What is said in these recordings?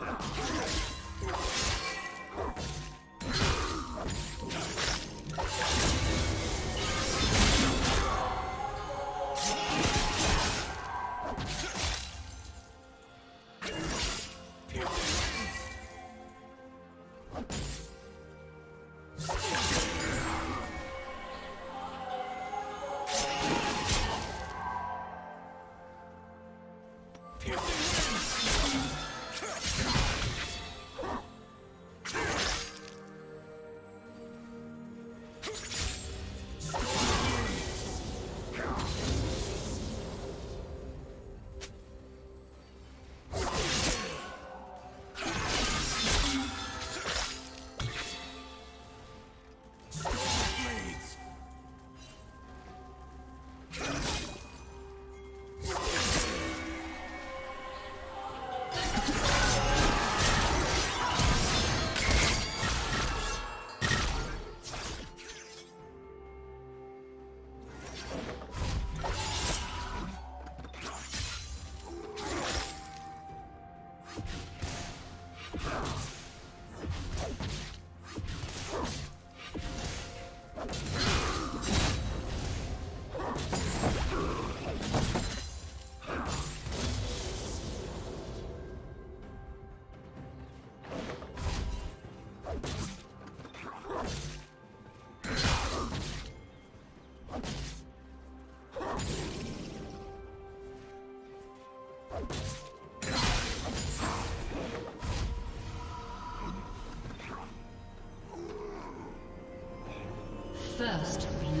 Huh.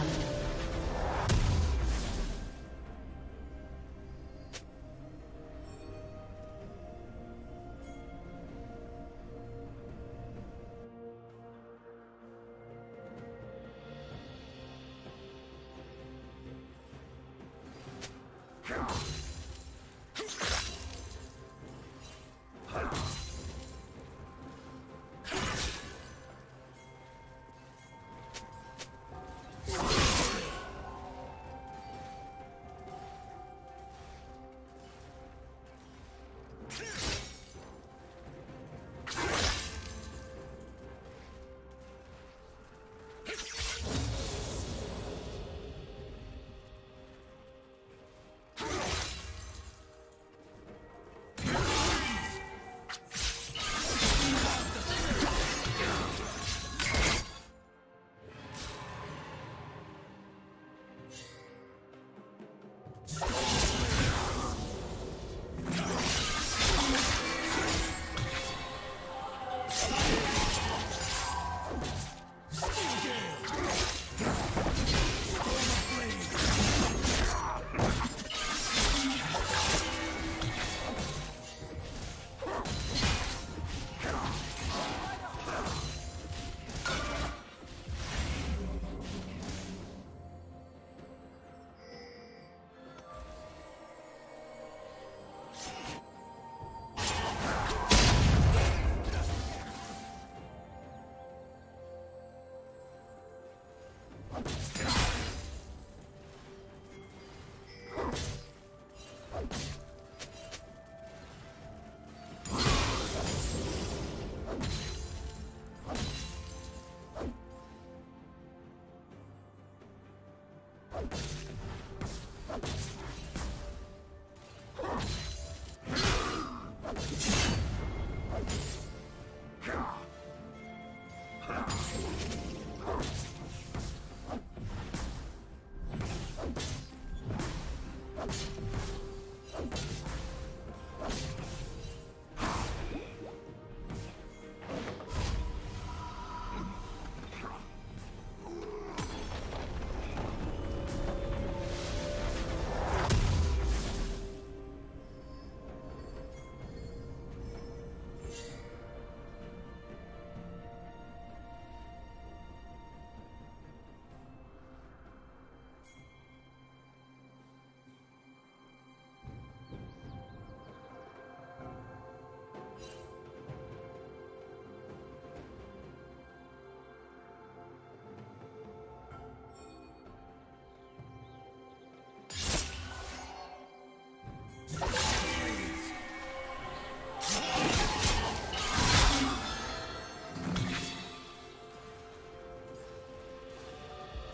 programa.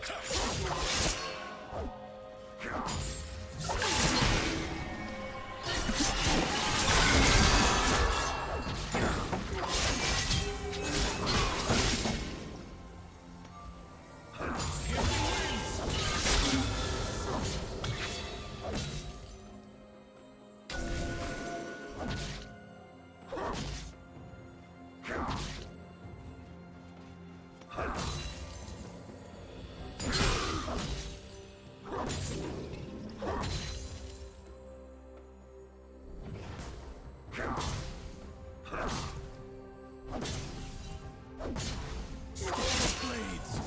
God. Blades!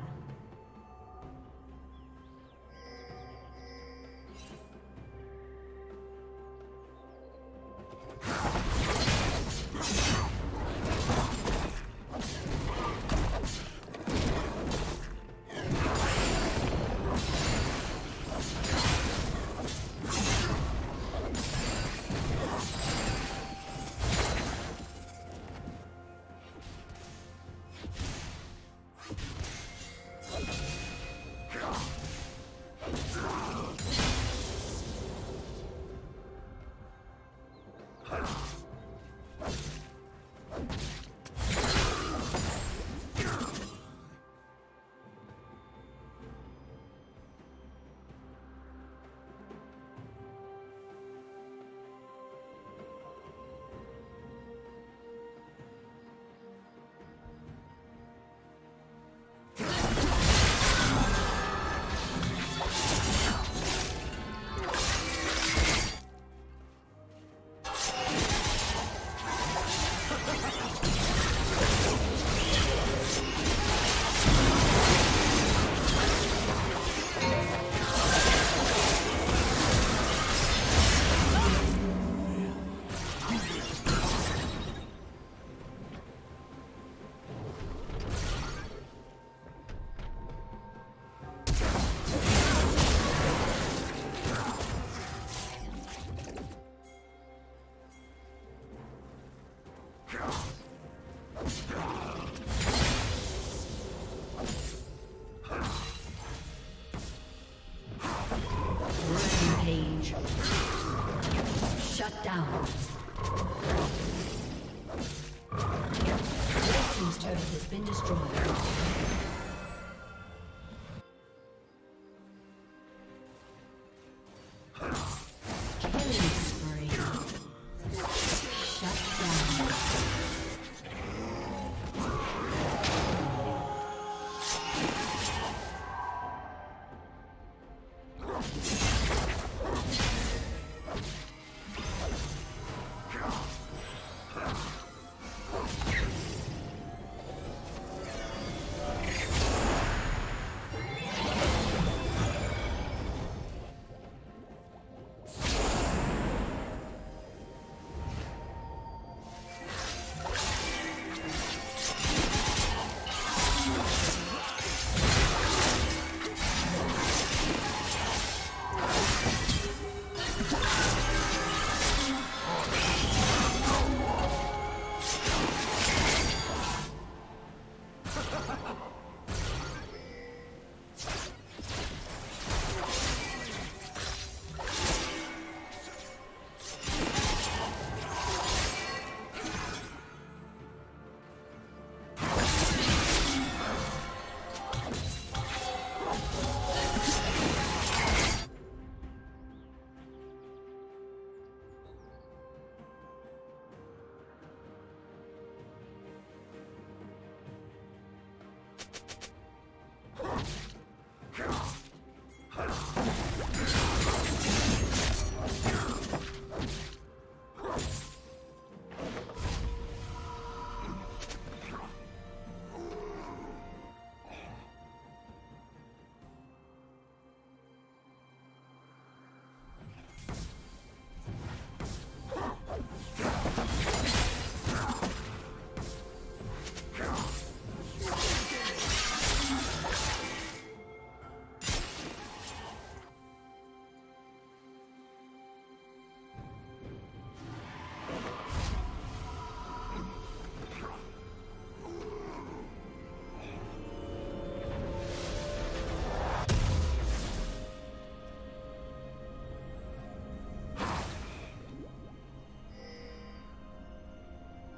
Let's go.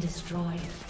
Destroyed.